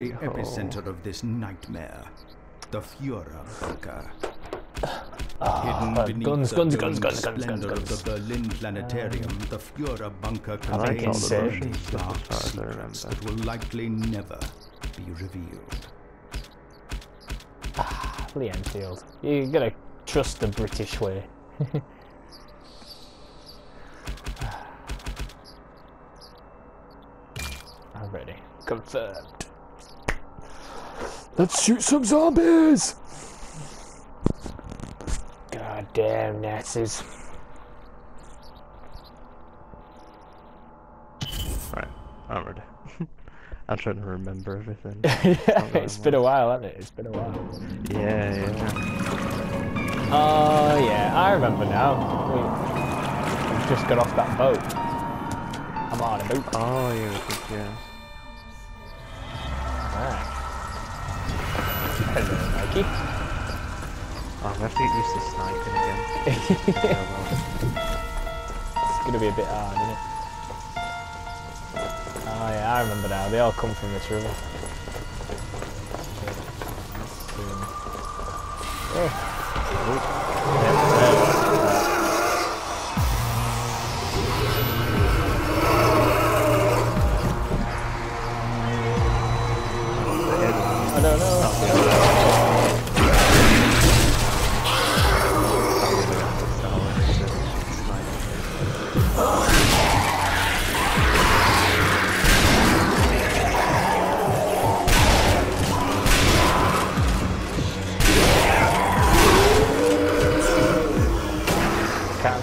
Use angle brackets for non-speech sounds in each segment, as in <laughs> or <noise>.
The epicenter of this nightmare, the Führer bunker. Hidden uh, beneath guns, the guns, guns, guns, guns, splendor guns, of the Berlin Planetarium, the Führer bunker I like all contains the Insane. versions just as dark far as I secrets that will likely never be revealed. Ah, Lee Enfield. You gotta trust the British way. <laughs> I'm ready. Confirmed. Let's shoot some zombies! God damn Nazis. Right, I'm ready. I'm trying to remember everything. <laughs> yeah, it's been a while, hasn't it? It's been a while. Yeah, yeah. Oh yeah, I remember now. We, we've just got off that boat. I'm on a boat. Oh, yeah, yeah. Alright. Hello, Mikey. Oh, I'm gonna have to get used to sniping again. <laughs> It's gonna be a bit hard, isn't it? Oh yeah, I remember now. They all come from this river. Oh.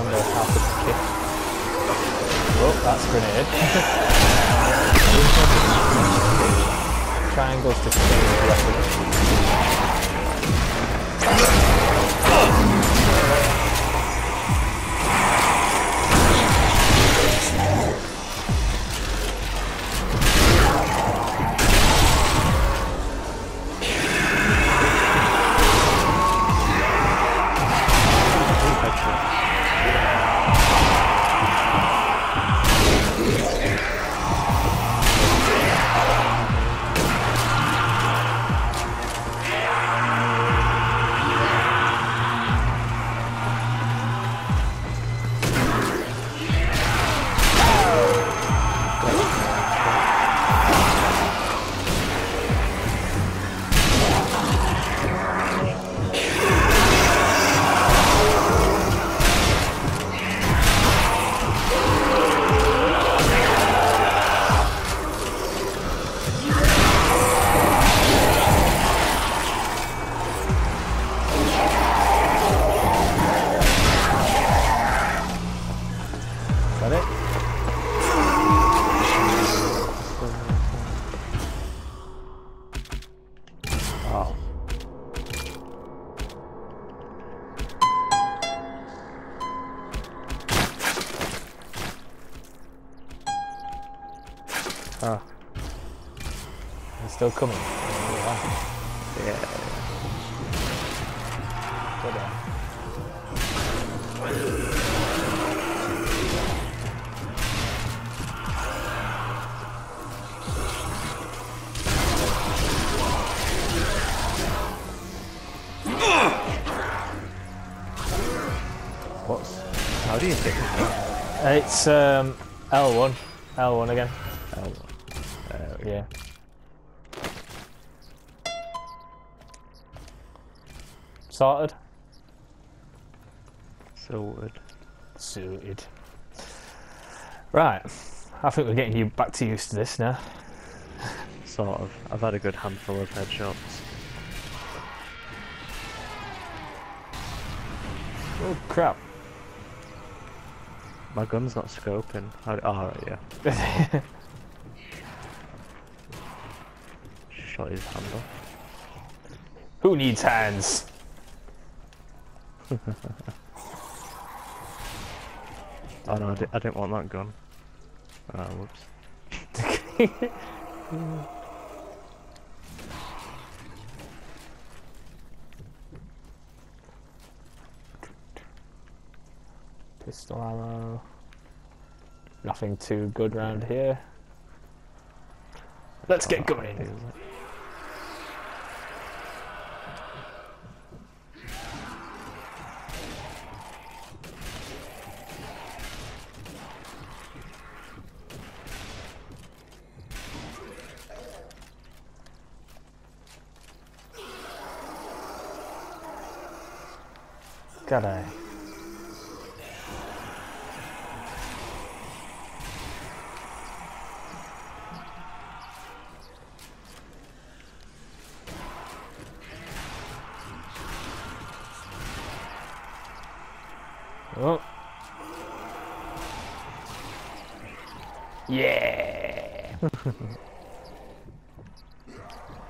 Remember how to kick. Oh, that's grenade. <laughs> Triangles to change Huh. He's still coming. Yeah. What's how do you think? It's um L1. L1 again. Yeah. Sorted. Sorted. Sorted. Right. I think we're getting you back to used to this now. sort of. I've had a good handful of headshots. Oh crap. My gun's not scoping. Alright, oh, yeah. <laughs> His. Who needs hands? Oh no, I, di- I didn't want that gun. Ah, whoops. <laughs> Pistol ammo. Nothing too good round here. Let's get Oh, going. It? Oh. Yeah. <laughs>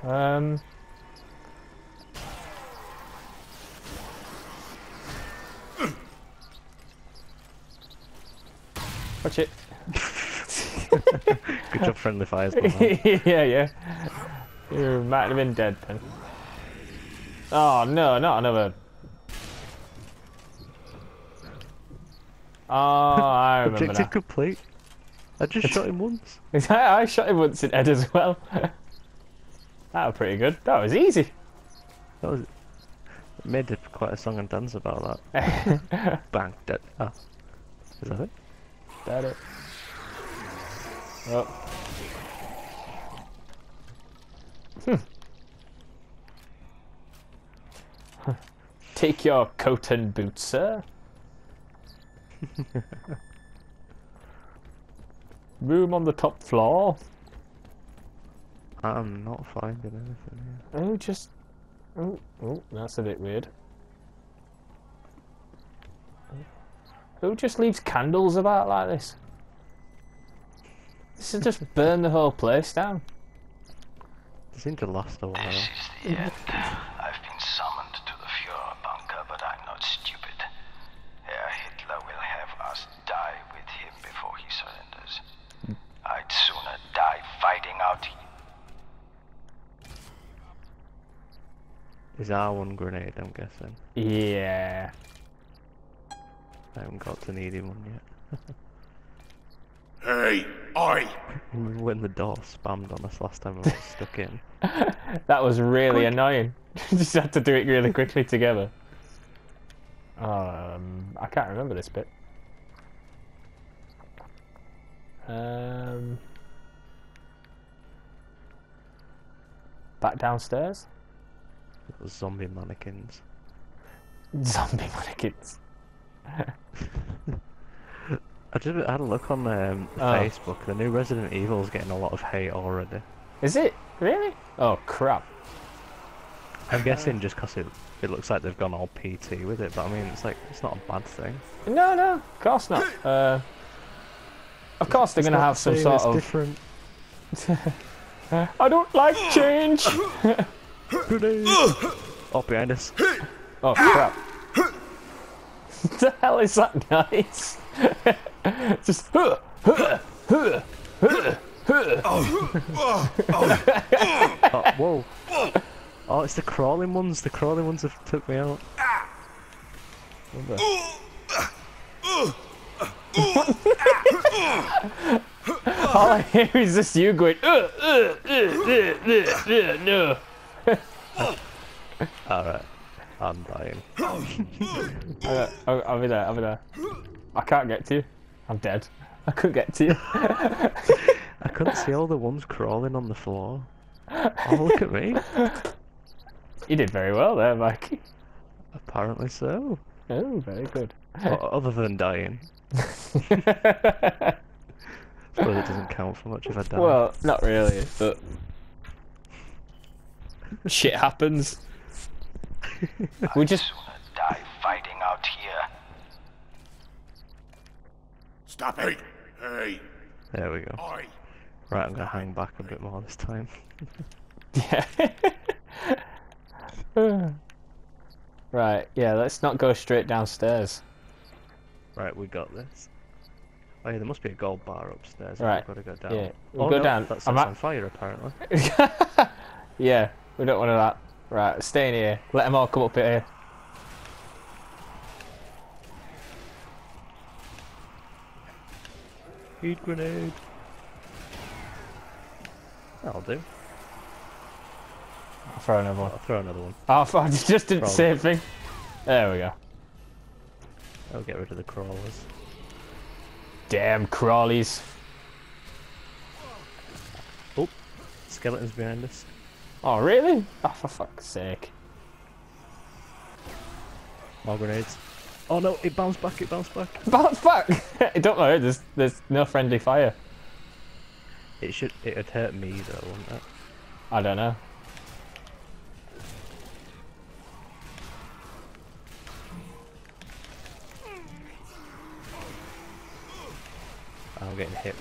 um. Watch it. <laughs> Good job, friendly fires. <laughs> yeah, yeah. You might have been dead then. Oh no, not another. Oh, <laughs> I remember Objective now. complete. I just shot him once. I shot him once in head as well. that was pretty good. That was easy. That was. Made quite a song and dance about that. Bang, dead. Ah. Is that it? That it. Oh. Hmm. <laughs> Take your coat and boots, sir. <laughs> Room on the top floor. I'm not finding anything. Here. Oh, just. Oh, oh, that's a bit weird. Who just leaves candles about like this? This will just burn the whole place down. They seem to last a while. This is the end. I've been summoned to the Fuhrer bunker, but I'm not stupid. Herr Hitler will have us die with him before he surrenders. I'd sooner die fighting out. Is our one grenade, I'm guessing. Yeah. I haven't got to needing one yet. Hey, oi! <laughs> when the door spammed on us last time I was stuck in. <laughs> That was really annoying. <laughs> just had to do it really quickly together. Um, I can't remember this bit. Um, back downstairs. Those zombie mannequins. Zombie mannequins. <laughs> I just had a look on um, Oh. Facebook. The new Resident Evil is getting a lot of hate already. Is it really? Oh crap! I'm guessing just 'cause it it looks like they've gone all PT with it, but I mean it's like it's not a bad thing. No, no, of course not. Uh, of course they're It's gonna have some sort of. different. <laughs> I don't like <laughs> change. Grenade! oh, behind us. Oh crap! <laughs> the hell is that noise? <laughs> Just. Huh, huh, huh, huh, huh. <laughs> Oh, whoa! Oh, it's the crawling ones. The crawling ones have took me out. All I hear is just you going. Uh, uh, uh, uh, uh, uh, no. Alright. I'm dying. <laughs> Uh, I'll, I'll be there. I'll be there. I can't get to you. I'm dead. <laughs> I couldn't get to you. <laughs> I couldn't see all the ones crawling on the floor. Oh, look at me. you did very well there, Mikey. Apparently so. Oh, very good. Other than dying. Suppose it doesn't count for much if I die. Well, not really, but shit happens. <laughs> we just Sooner die fighting out here. Stop it! Hey, there we go. oi! Right, I'm gonna hang back a bit more this time. yeah. <laughs> right, yeah. Let's not go straight downstairs. Right, we got this. Oh yeah, there must be a gold bar upstairs. if Right, We've got to go down. yeah, we'll oh, go no, down. That's I'm on fire apparently. <laughs> yeah, we don't want that. Right, stay in here. Let them all come up here. Heat grenade. That'll do. I'll throw another one. I'll throw another one. Oh, I <laughs> just did the same thing. There we go. I'll get rid of the crawlers. Damn crawlies. Oh, Skeletons behind us. Oh, really? Oh, for fuck's sake. More grenades. Oh no, it bounced back, it bounced back. <laughs> Bounce back! <laughs> Don't worry, there's, there's no friendly fire. It should, it would hurt me though, wouldn't it? I don't know. I'm getting hit.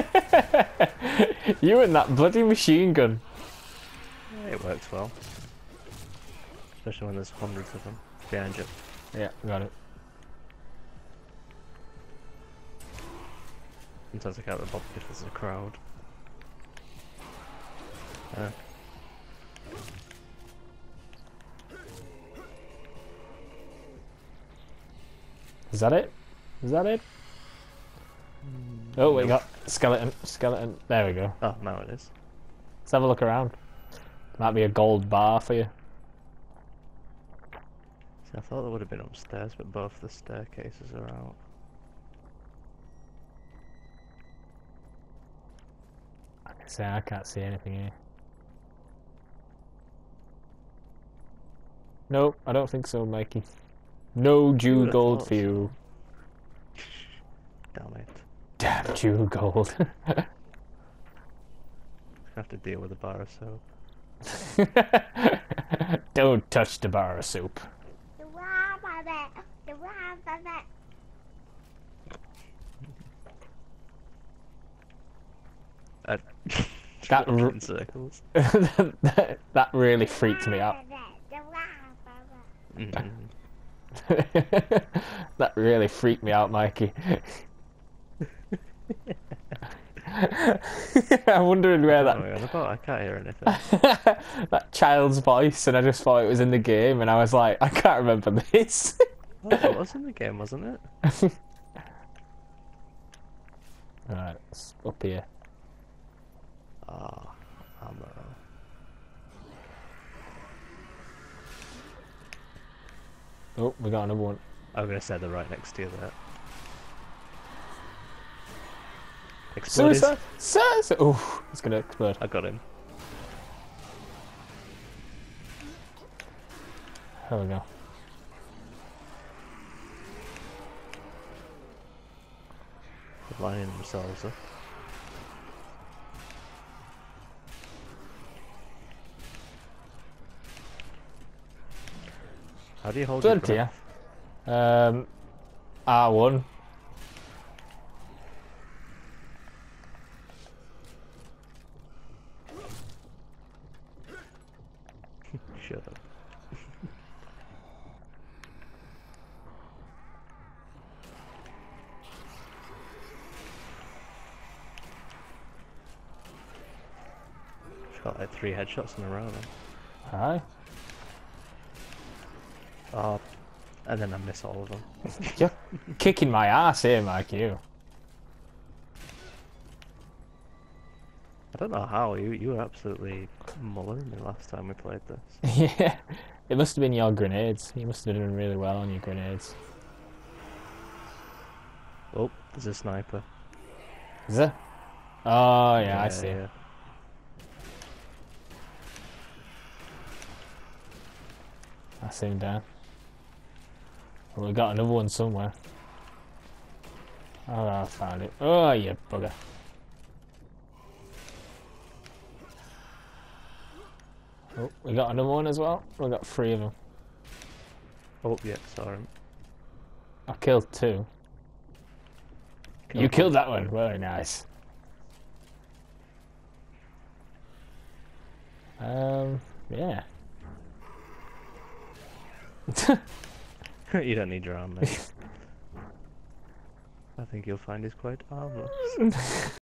<laughs> you and that bloody machine gun. Yeah, it works well. Especially when there's hundreds of them behind you. Yeah, got it. Sometimes I can't be bothered if there's a crowd. Uh, Is that it? Is that it? Oh, we got skeleton, skeleton. There we go. oh, now it is. Let's have a look around. Might be a gold bar for you. See, I thought there would have been upstairs, but both the staircases are out. I can say I can't see anything here. Nope, I don't think so, Mikey. No Jew gold for you. Damn it. Damn Jew gold. I <laughs> have to deal with a bar of soap. <laughs> don't touch the bar of soup. The rabbit, the rabbit. Uh, That <laughs> r- in circles. that, that really freaked me out. The. Mhm. that really freaked me out, Mikey. <laughs> I'm wondering where What am I that about? I can't hear anything. <laughs> that child's voice, and I just thought it was in the game, and I was like, I can't remember this. Oh, it <laughs> was in the game, wasn't it? Alright, it's up here. Ah, ammo. Oh, we got another one. I'm gonna say they're right next to you there. Exploded. Suicide! Suicide! Oh, it's gonna explode. I got him. There we go. They're lining themselves up. How do you hold your Bloody hell. breath? Um, R1. Shut up. She's got like three headshots in a row then. Aye. Oh, and then I miss all of them. <laughs> You're kicking my ass here, Mike, you. I don't know how you you were absolutely mullering me last time we played this. <laughs> yeah. It must have been your grenades. You must have done really well on your grenades. Oh, there's a sniper. Is it? Oh, yeah, I see. yeah. I see him down. Well, we got another one somewhere. Oh, I found it. Oh, you bugger. Oh, we got another one as well. We got three of them. Oh, yeah, saw him. I killed two. you Killed killed that one. Very nice. Um, yeah. <laughs> you don't need your arm, mate. <laughs> I think you'll find he's quite harmless. <laughs>